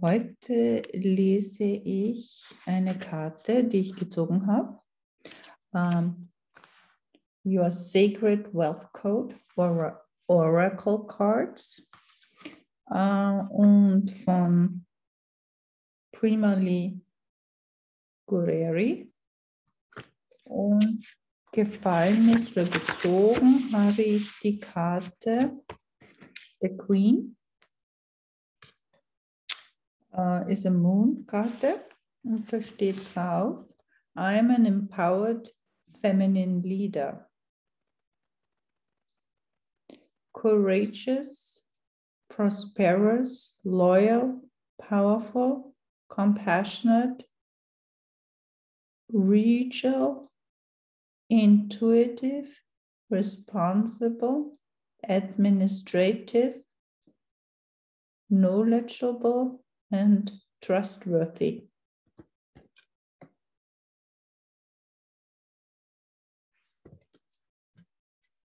heute lese ich eine Karte, die ich gezogen habe. Um, Your Sacred Wealth Code or Oracle Cards uh, und von Primali Gureri. Und gefallen ist oder gezogen habe ich die Karte der Queen. Uh, ist eine Moon-Karte und da steht drauf, I'm an empowered feminine leader. Courageous, prosperous, loyal, powerful, compassionate, regal, intuitive, responsible, administrative, knowledgeable, and trustworthy.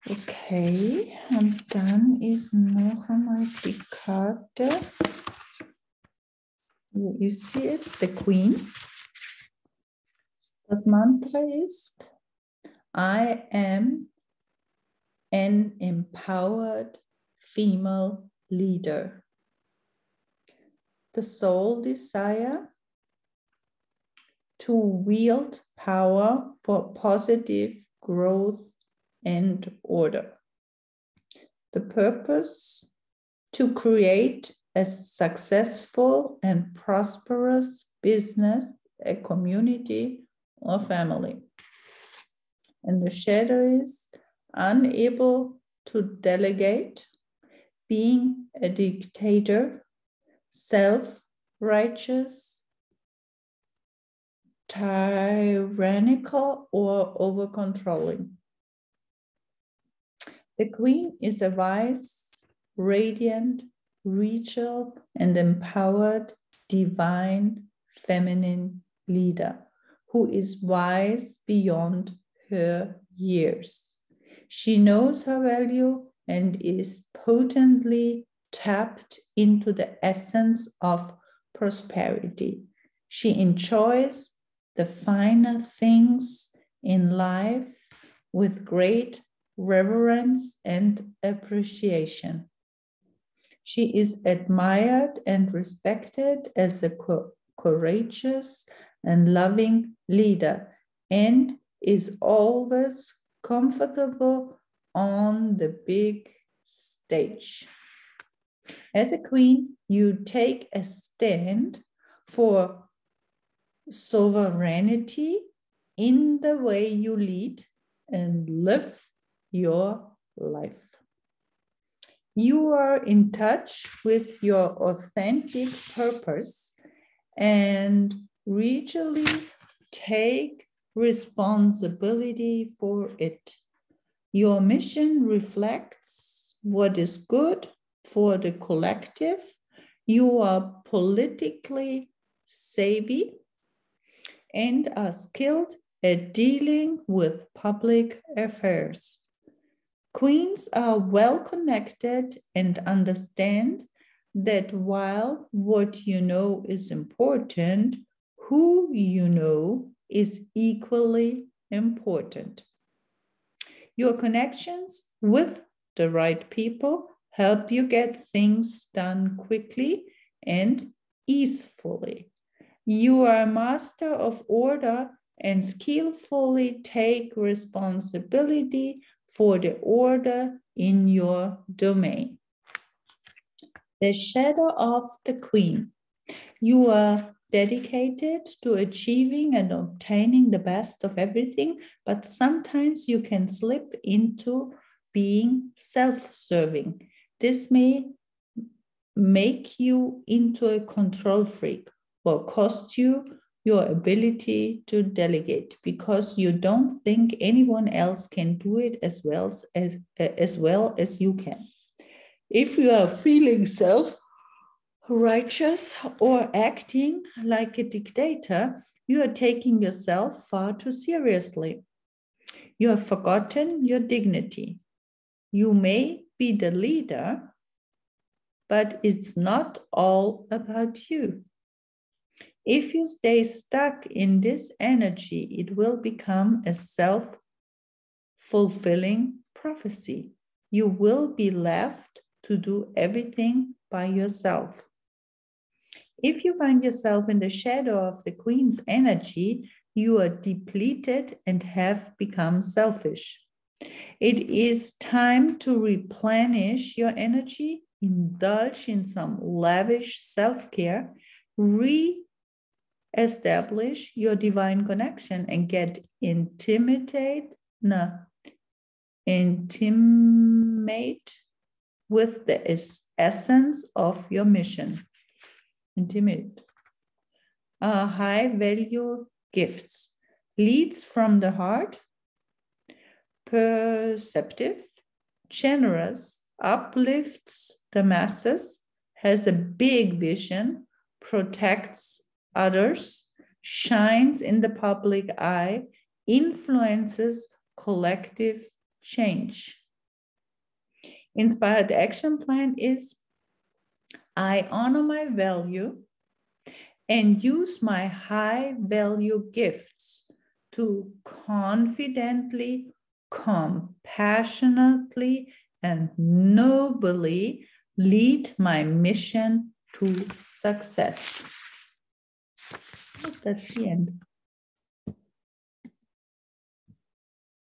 Okay, und dann ist noch einmal die Karte. Wo ist sie jetzt? The Queen. Das Mantra ist, I am an empowered female leader. The soul desire to wield power for positive growth and order. The purpose to create a successful and prosperous business, a community, or family. And the shadow is unable to delegate, being a dictator, self righteous, tyrannical, or over controlling. The queen is a wise, radiant, regal, and empowered divine feminine leader who is wise beyond her years. She knows her value and is potently tapped into the essence of prosperity. She enjoys the finer things in life with great reverence and appreciation. She is admired and respected as a co courageous and loving leader and is always comfortable on the big stage. As a queen, you take a stand for sovereignty in the way you lead and live your life. You are in touch with your authentic purpose and really take responsibility for it. Your mission reflects what is good for the collective. You are politically savvy and are skilled at dealing with public affairs. Queens are well connected and understand that while what you know is important, who you know is equally important. Your connections with the right people help you get things done quickly and easily. You are a master of order and skillfully take responsibility for the order in your domain. The shadow of the queen. You are dedicated to achieving and obtaining the best of everything, but sometimes you can slip into being self serving. This may make you into a control freak or cost you your ability to delegate because you don't think anyone else can do it as well as, as well as you can. If you are feeling self righteous or acting like a dictator, you are taking yourself far too seriously. You have forgotten your dignity. You may be the leader, but it's not all about you. If you stay stuck in this energy, it will become a self fulfilling prophecy. You will be left to do everything by yourself. If you find yourself in the shadow of the Queen's energy, you are depleted and have become selfish. It is time to replenish your energy, indulge in some lavish self care, re establish your divine connection, and get intimate, no, intimate with the essence of your mission. Intimate. Uh, high value gifts leads from the heart, perceptive, generous, uplifts the masses, has a big vision, protects others, shines in the public eye, influences collective change. Inspired action plan is I honor my value and use my high value gifts to confidently, compassionately, and nobly lead my mission to success. That's the end.